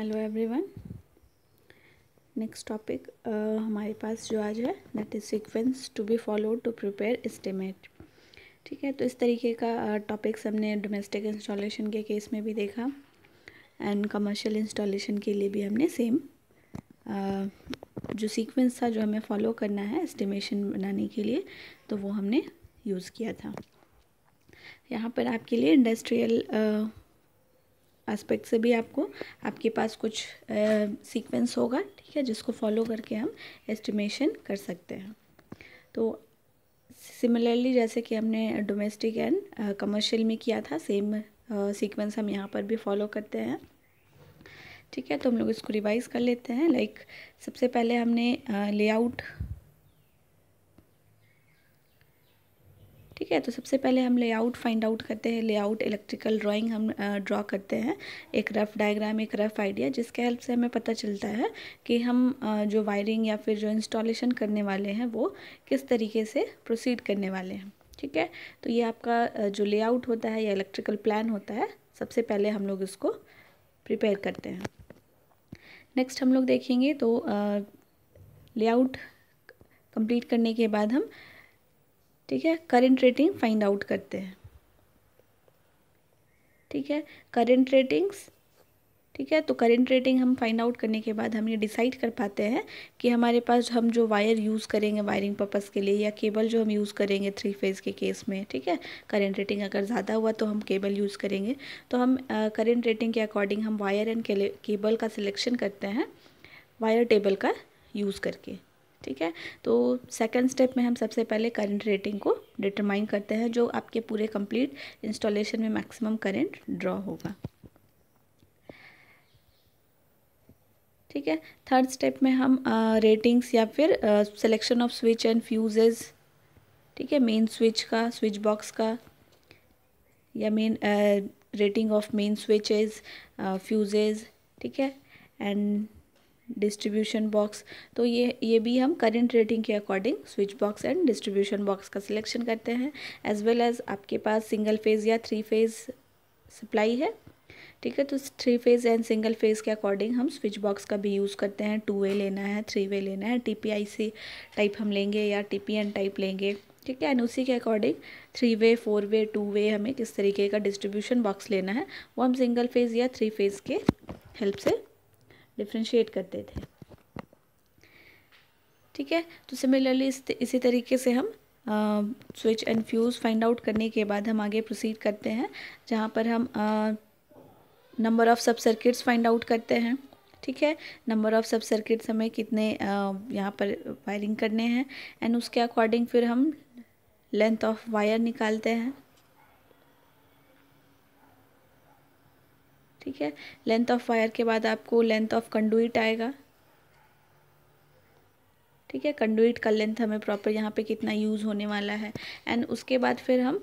Hello everyone next topic हमारे पास जो आज है that is sequence to be followed to prepare estimate ठीक है तो इस तरीके का टॉपिक्स uh, हमने डोमेस्टिक इंस्टॉलेशन के केस में भी देखा एंड कमर्शियल इंस्टॉलेशन के लिए भी हमने सेम uh, जो सीक्वेंस था जो हमें फॉलो करना है एस्टिमेशन बनाने के लिए तो वो हमने यूज़ किया था. यहाँ पर आपके लिए इंडस्ट्रियल एस्पेक्ट से भी आपको, आपके पास कुछ सीक्वेंस होगा, ठीक है, जिसको फॉलो करके हम एस्टिमेशन कर सकते हैं। तो सिमिलरली जैसे कि हमने डोमेस्टिक एंड कमर्शियल में किया था सेम सीक्वेंस हम यहाँ पर भी फॉलो करते हैं। ठीक है तो हम लोग इसको रिवाइज कर लेते हैं। लाइक सबसे पहले हमने लेआउट ठीक है? तो सबसे पहले हम लेआउट फाइंड आउट करते हैं। लेआउट इलेक्ट्रिकल ड्राइंग हम ड्रॉ करते हैं। एक रफ़ डायग्राम एक रफ़ आइडिया जिसके हेल्प से हमें पता चलता है कि हम जो वायरिंग या फिर जो इंस्टॉलेशन करने वाले हैं, वो किस तरीके से प्रोसीड करने वाले हैं। ठीक है? तो ये आपका जो लेआउट होता है या इलेक्ट्रिकल प्लान होता है, सबसे पहले हम लोग इसको प्रिपेयर करते हैं। नेक्स्ट हम लोग देखेंगे तो लेआउट कंप्लीट करने के बाद हम ठीक है? करेंट रेटिंग फाइंड आउट करते हैं। ठीक है? करेंट रेटिंग्स ठीक है? तो करेंट रेटिंग हम फाइंड आउट करने के बाद हम ये डिसाइड कर पाते हैं कि हमारे पास हम जो वायर यूज़ करेंगे वायरिंग पर्पज़ के लिए या केबल जो हम यूज़ करेंगे थ्री फ़ेज़ के केस में, ठीक है? करेंट रेटिंग अगर ज़्यादा हुआ तो हम केबल यूज़ करेंगे। तो हम करंट रेटिंग के अकॉर्डिंग हम वायर एंड केबल का सिलेक्शन करते हैं वायर टेबल का यूज़ करके। ठीक है? तो सेकंड स्टेप में हम सबसे पहले करंट रेटिंग को डिटरमाइन करते हैं, जो आपके पूरे कंप्लीट इंस्टॉलेशन में मैक्सिमम करंट ड्रॉ होगा। ठीक है? थर्ड स्टेप में हम रेटिंग्स या फिर selection of switch and fuses ठीक है? मेन स्विच का स्विच बॉक्स का, या main rating of main switches fuses ठीक है? And distribution box. तो ये ये भी हम करंट रेटिंग के according switch box and distribution box का सिलेक्शन करते हैं एज वेल एज़ आपके पास सिंगल फ़ेज़ या थ्री फ़ेज़ सप्लाई है। ठीक है तो three phase and single phase के अकॉर्डिंग हम स्विच बॉक्स का भी यूज़ करते हैं। टू वे लेना है थ्री वे लेना है T P I C type हम लेंगे या टी पी एन टाइप लेंगे। ठीक है एंड उसी के according three way four way two way हमें किस तरीके का डिस्ट्रीब्यूशन बॉक्स लेना है, वो हम सिंगल फ़ेज़ या थ्री फ़ेज़ के हेल्प से डिफ्रेंशिएट करते थे। ठीक है? तो सिमिलरली इस इसी तरीके से हम switch and fuse find out करने के बाद हम आगे प्रोसीड करते हैं, जहाँ पर हम number of sub circuits find out करते हैं। ठीक है? नंबर ऑफ़ सब सर्किट्स हमें कितने यहाँ पर वायरिंग करने हैं एंड उसके अकॉर्डिंग फिर हम लेंथ ऑफ़ वायर निकालते हैं। ठीक है? लेंथ ऑफ़ वायर के बाद आपको लेंथ ऑफ़ कंडुइट आएगा। ठीक है? कंडुइट का लेंथ हमें प्रॉपर यहाँ पे कितना यूज़ होने वाला है। एंड उसके बाद फिर हम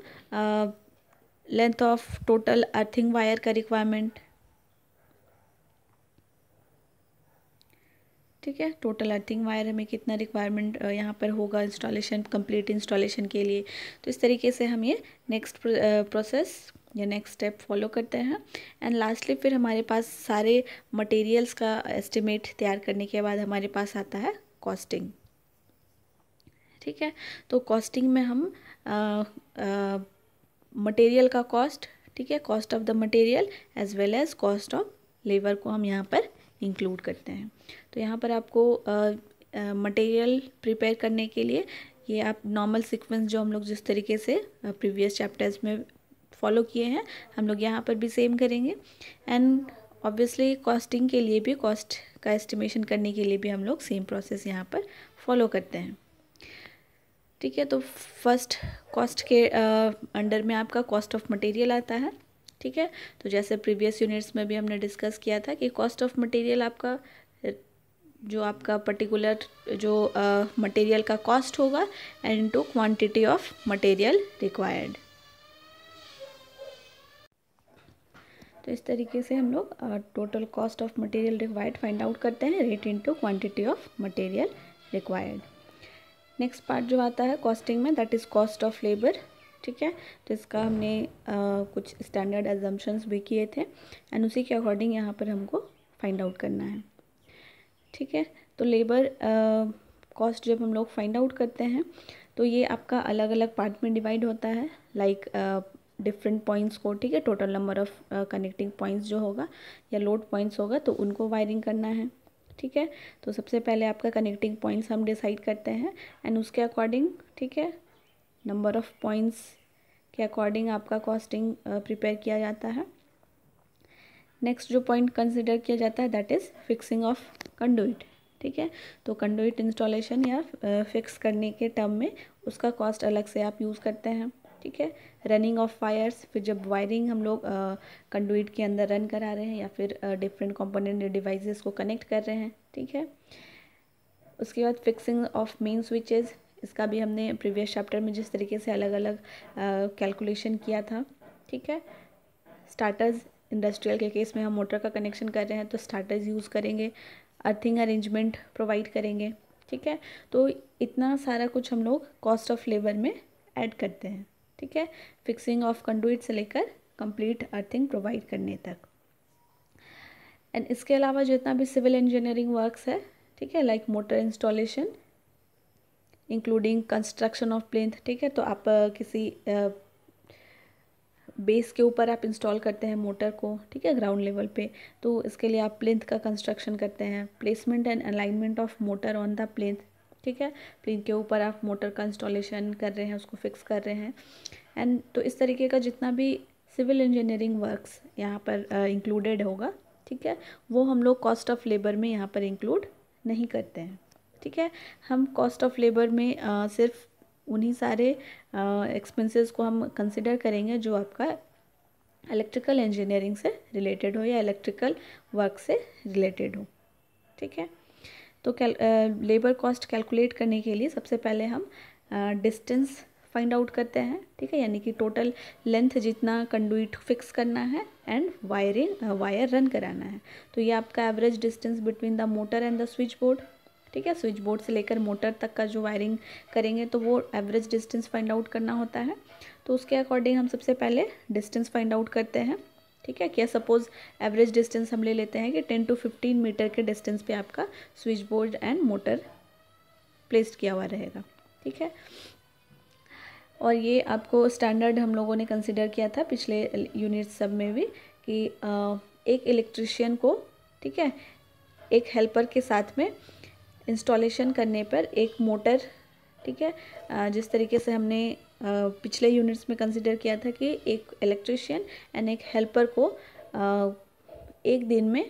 length of total earthing wire का रिक्वायरमेंट ठीक है? टोटल अर्थिंग वायर हमें कितना रिक्वायरमेंट यहाँ पर होगा इंस्टॉलेशन कंप्लीट इंस्टॉलेशन के लिए। तो इस तरीके से हम ये नेक्स्ट प्रोसेस या नेक्स्ट स्टेप फॉलो करते हैं। एंड लास्टली फिर हमारे पास सारे मटेरियल्स का एस्टिमेट तैयार करने के बाद हमारे पास आता है कॉस्टिंग ठीक है? तो कॉस्टिंग में हम मटेरियल का कॉस्ट ठीक है? Cost of the material as well as cost of labour को हम यहाँ पर इंक्लूड करते हैं। तो यहाँ पर आपको मटेरियल uh, प्रिपेयर uh, करने के लिए ये आप नॉर्मल सीक्वेंस जो हम लोग जिस तरीके से प्रीवियस चैप्टर्स में फॉलो किए हैं हम लोग यहाँ पर भी सेम करेंगे। एंड ऑब्वियसली कॉस्टिंग के लिए भी कॉस्ट का एस्टिमेशन करने के लिए भी हम लोग सेम प्रोसेस यहाँ पर फॉलो करते हैं। ठीक है तो फ़र्स्ट कॉस्ट के अंडर में आपका कॉस्ट ऑफ़ मटेरियल आता है। ठीक है तो जैसे प्रीवियस यूनिट्स में भी हमने डिस्कस किया था कि कॉस्ट ऑफ़ मटेरियल आपका जो आपका पर्टिकुलर जो मटेरियल uh, का कॉस्ट होगा and to quantity of material required तो इस तरीके से हम लोग total cost of material required find out करते हैं rate into quantity of material required next part जो आता है कॉस्टिंग में that is cost of labour ठीक है? तो इसका हमने आ, कुछ स्टैंडर्ड एजम्पन्स भी किए थे एंड उसी के अकॉर्डिंग यहाँ पर हमको फाइंड आउट करना है। ठीक है? तो लेबर कॉस्ट जब हम लोग फाइंड आउट करते हैं तो ये आपका अलग अलग पार्ट में डिवाइड होता है लाइक डिफरेंट पॉइंट्स को, ठीक है? Total number of connecting points जो होगा या लोड पॉइंट्स होगा तो उनको वायरिंग करना है, ठीक है? तो सबसे पहले आपका कनेक्टिंग पॉइंट्स हम डिसाइड करते हैं एंड उसके अकॉर्डिंग ठीक है? नंबर ऑफ़ पॉइंट्स के अकॉर्डिंग आपका कॉस्टिंग प्रिपेयर किया जाता है। नेक्स्ट जो पॉइंट कंसिडर किया जाता है that is fixing of conduit ठीक है? तो कंडोइट इंस्टॉलेशन या फिक्स करने के टर्म में उसका कॉस्ट अलग से आप यूज़ करते हैं। ठीक है? रनिंग ऑफ़ वायर्स फिर जब वायरिंग हम लोग कंडुइट के अंदर रन करा रहे हैं या फिर डिफरेंट कंपोनेंट डिवाइसेस को कनेक्ट कर रहे हैं, ठीक है? उसके बाद फिक्सिंग ऑफ़ मेन स्विचेस इसका भी हमने प्रीवियस चैप्टर में जिस तरीके से अलग अलग कैलकुलेशन किया था, ठीक है? स्टार्टर्स इंडस्ट्रियल के केस में हम मोटर का कनेक्शन कर रहे हैं तो स्टार्टर्स यूज़ करेंगे अर्थिंग अरेंजमेंट प्रोवाइड करेंगे, ठीक है? तो इतना सारा कुछ हम लोग कॉस्ट ऑफ़ लेबर में ऐड करते हैं। ठीक है? फिक्सिंग ऑफ़ कंडुइट से लेकर कंप्लीट अर्थिंग प्रोवाइड करने तक। एंड इसके अलावा जितना भी सिविल इंजीनियरिंग वर्क्स है, ठीक है? Like motor installation including construction of plinth ठीक है? तो आप किसी बेस के ऊपर आप इंस्टॉल करते हैं मोटर को, ठीक है? ग्राउंड लेवल पे। तो इसके लिए आप प्लेंथ का कंस्ट्रक्शन करते हैं। Placement and alignment of motor on the plinth ठीक है? प्लेन के ऊपर आप मोटर का इंस्टॉलेशन कर रहे हैं उसको फिक्स कर रहे हैं। एंड तो इस तरीके का जितना भी सिविल इंजीनियरिंग वर्क्स यहाँ पर इंक्लूडेड होगा ठीक है? वो हम लोग कॉस्ट ऑफ़ लेबर में यहाँ पर इंक्लूड नहीं करते हैं ठीक है? हम कॉस्ट ऑफ़ लेबर में uh, सिर्फ़ उन्हीं सारे एक्सपेंसेस को हम कंसिडर करेंगे जो आपका इलेक्ट्रिकल इंजीनियरिंग से रिलेटेड हो या इलेक्ट्रिकल वर्क से रिलेटेड हो ठीक है? तो लेबर कॉस्ट कैलकुलेट करने के लिए सबसे पहले हम डिस्टेंस फाइंड आउट करते हैं, ठीक है? यानी कि टोटल लेंथ जितना कंडुइट फिक्स करना है एंड वायरिंग वायर रन कराना है। तो ये आपका average distance between the motor and the switchboard ठीक है? स्विच बोर्ड से लेकर मोटर तक का जो वायरिंग करेंगे तो वो एवरेज डिस्टेंस फाइंड आउट करना होता है। तो उसके अकॉर्डिंग हम सबसे पहले डिस्टेंस फाइंड आउट करते हैं। ठीक है क्या सपोज़ एवरेज डिस्टेंस हम ले लेते हैं कि टेन टू फिफ्टीन मीटर के डिस्टेंस पे आपका switch board and motor placed किया हुआ रहेगा, ठीक है? और ये आपको स्टैंडर्ड हम लोगों ने कंसिडर किया था पिछले यूनिट सब में भी कि एक इलेक्ट्रिशियन को, ठीक है, एक हेल्पर के साथ में इंस्टॉलेशन करने पर एक मोटर ठीक है जिस तरीके से हमने पिछले यूनिट्स में कंसिडर किया था कि एक इलेक्ट्रिशियन एंड एक हेल्पर को एक दिन में,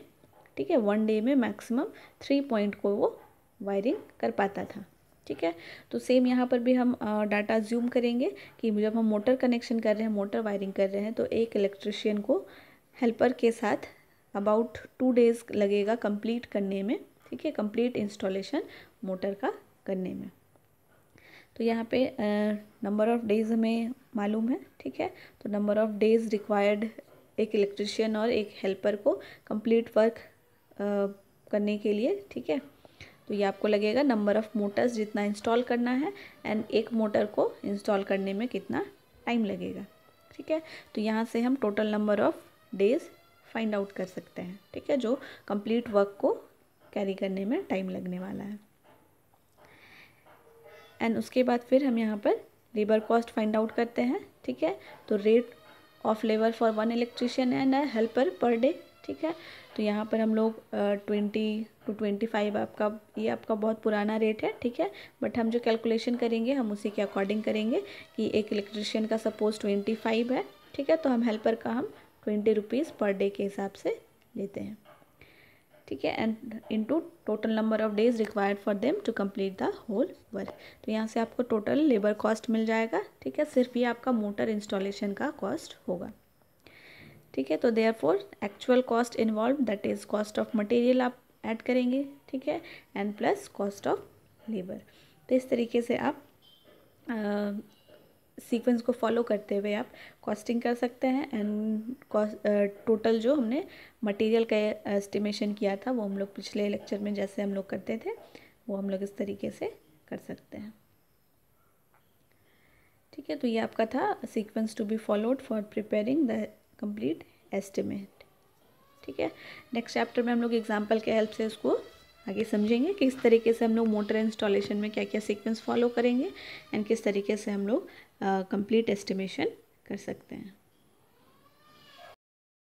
ठीक है वन डे में मैक्सिमम थ्री पॉइंट को वो वायरिंग कर पाता था, ठीक है? तो सेम यहाँ पर भी हम डाटा ज्यूम करेंगे कि जब हम मोटर कनेक्शन कर रहे हैं मोटर वायरिंग कर रहे हैं तो एक इलेक्ट्रिशियन को हेल्पर के साथ अबाउट टू डेज़ लगेगा कंप्लीट करने में, ठीक है? कंप्लीट इंस्टॉलेशन मोटर का करने में। तो यहाँ पे नंबर ऑफ़ डेज़ हमें मालूम है, ठीक है? तो नंबर ऑफ़ डेज़ रिक्वायर्ड एक इलेक्ट्रिशियन और एक हेल्पर को कंप्लीट वर्क करने के लिए, ठीक है? तो ये आपको लगेगा नंबर ऑफ़ मोटर्स जितना इंस्टॉल करना है एंड एक मोटर को इंस्टॉल करने में कितना टाइम लगेगा, ठीक है? तो यहाँ से हम total number of days find out कर सकते हैं, ठीक है? जो कंप्लीट वर्क को कैरी करने में टाइम लगने वाला है। एंड उसके बाद फिर हम यहाँ पर लेबर कॉस्ट फाइंड आउट करते हैं, ठीक है? तो rate of labour for one electrician and helper per day ठीक है? तो यहाँ पर हम लोग ट्वेंटी टू ट्वेंटी फाइव आपका, ये आपका बहुत पुराना रेट है, ठीक है? बट हम जो कैलकुलेशन करेंगे, हम उसी के अकॉर्डिंग करेंगे कि एक इलेक्ट्रिशियन का सपोज़ ट्वेंटी फाइव है, ठीक है? तो हम हेल्पर का हम ट्वेंटी रुपीज़ पर डे के हिसाब से लेते हैं। ठीक है and into total number of days required for them to complete the whole work तो यहाँ से आपको टोटल लेबर कॉस्ट मिल जाएगा, ठीक है, सिर्फ़ ये आपका मोटर इंस्टॉलेशन का कॉस्ट होगा। ठीक है तो there for actual cost involve that is cost of material आप ऐड करेंगे, ठीक है and plus cost of labour तो इस तरीके से आप सीक्वेंस को फॉलो करते हुए आप कॉस्टिंग कर सकते हैं एंड टोटल जो हमने मटेरियल का एस्टिमेशन किया था, वो हम लोग पिछले लेक्चर में जैसे हम लोग करते थे, वो हम लोग इस तरीके से कर सकते हैं। ठीक है तो ये आपका था sequence to be followed for preparing the complete estimate ठीक है नेक्स्ट चैप्टर में हम लोग एग्ज़ाम्पल के हेल्प से इसको आगे समझेंगे किस तरीके से हम लोग मोटर इंस्टॉलेशन में क्या क्या सीक्वेंस फॉलो करेंगे एंड किस तरीके से हम लोग कंप्लीट एस्टिमेशन कर सकते हैं।